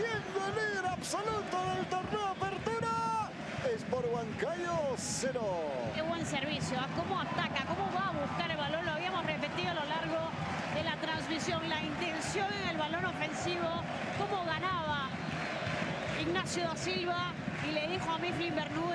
siendo el líder absoluto del torneo Apertura. Es por Huancayo 0. Qué buen servicio, cómo ataca, cómo va a buscar el balón, lo habíamos repetido a lo largo de la transmisión, la intención en el balón ofensivo, cómo ganaba Ignacio da Silva y le dijo a Mifflin Bermúdez